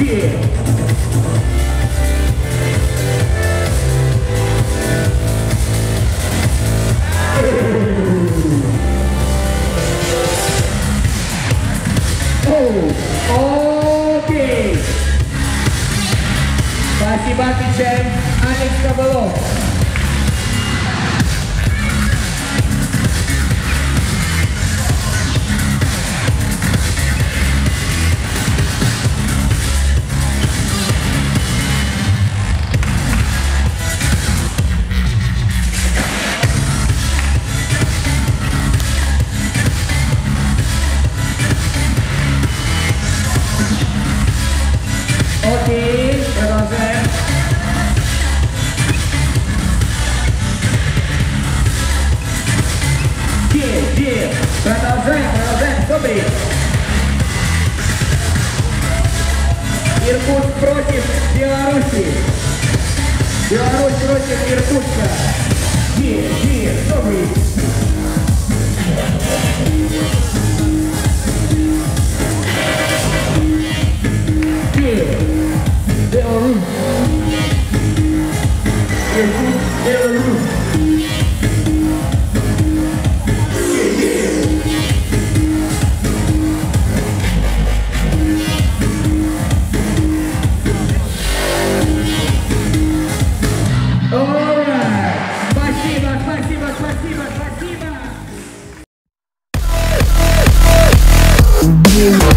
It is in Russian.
Oke. Masih mati Jen, Alex Kabelov. впереди. Продолжаем, продолжаем, добрый. Иркутск против Беларуси. Беларусь против Иркутска. Мир, мир, добрый. Беларусь. Иркутск, Беларусь. you.